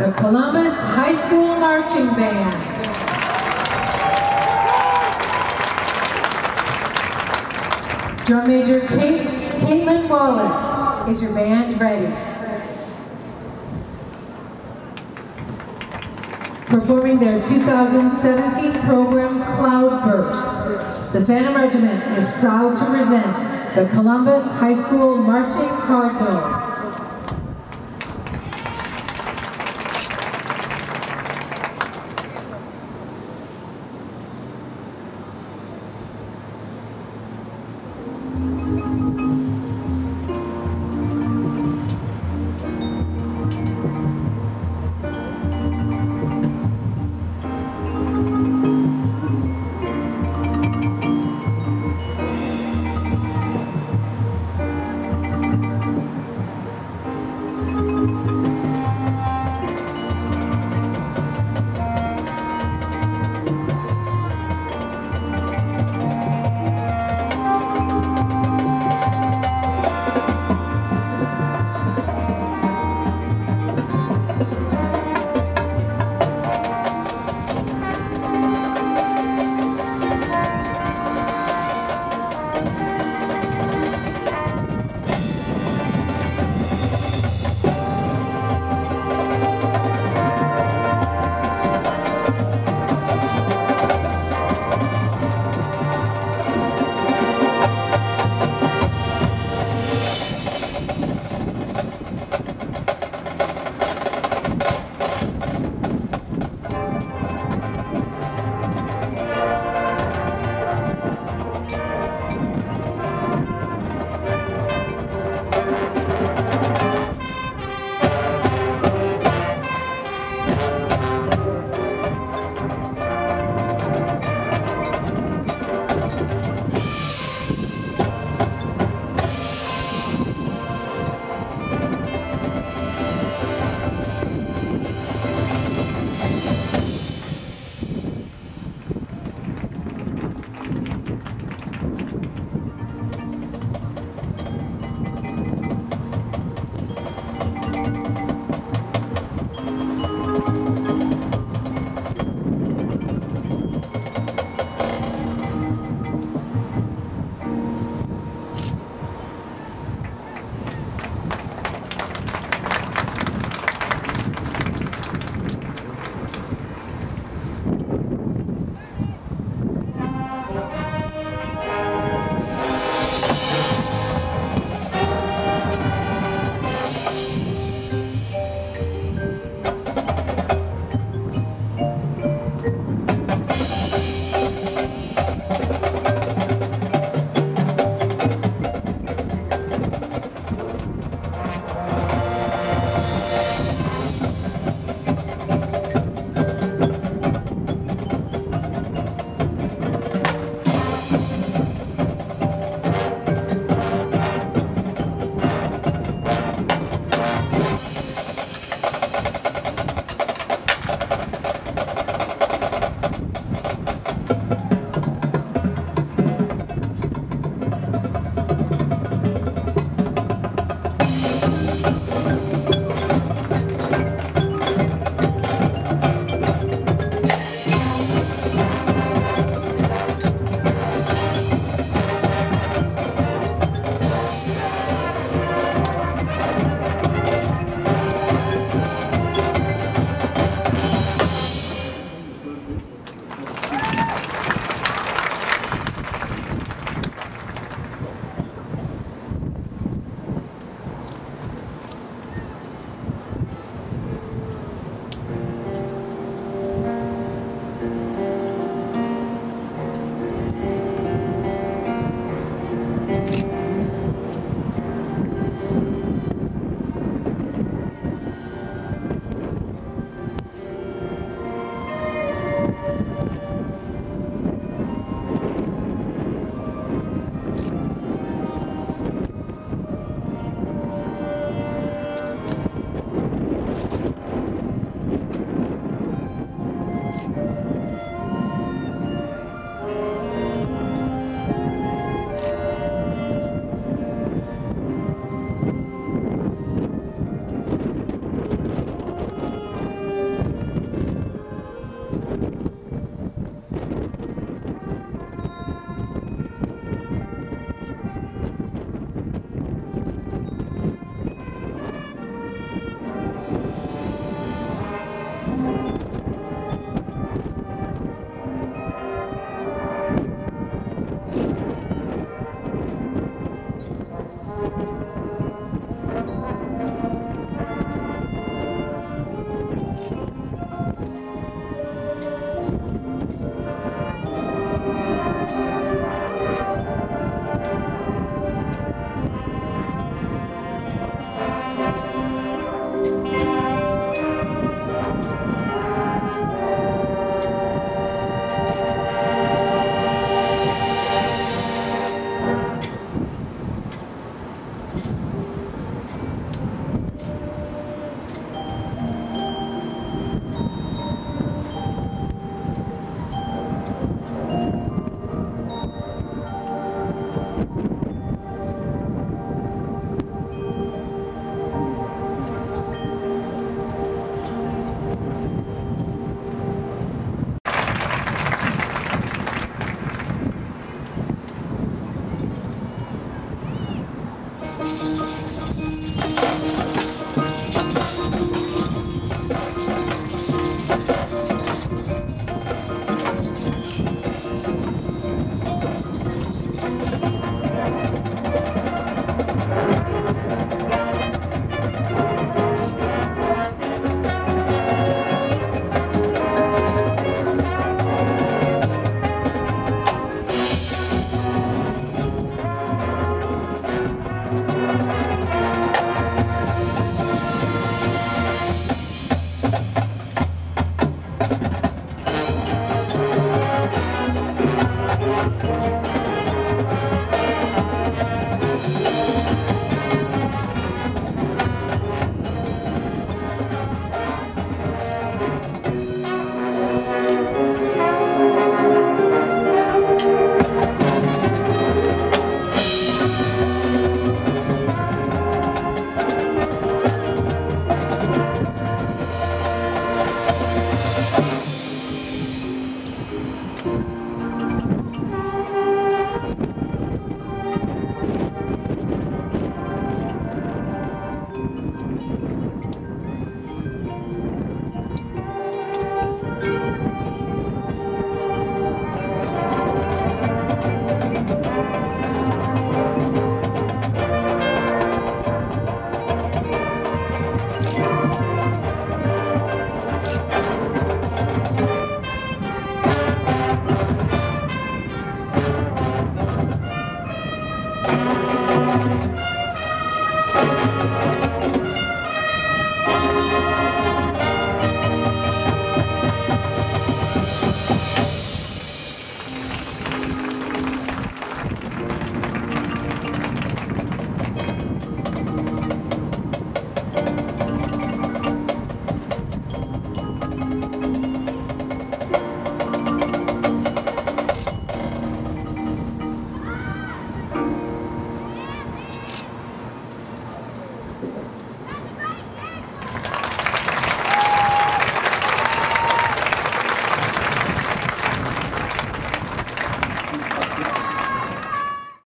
the Columbus High School Marching Band. Drum Major Kate, Caitlin Wallace, is your band ready? Performing their 2017 program Cloudburst, the Phantom Regiment is proud to present the Columbus High School Marching Cardinal.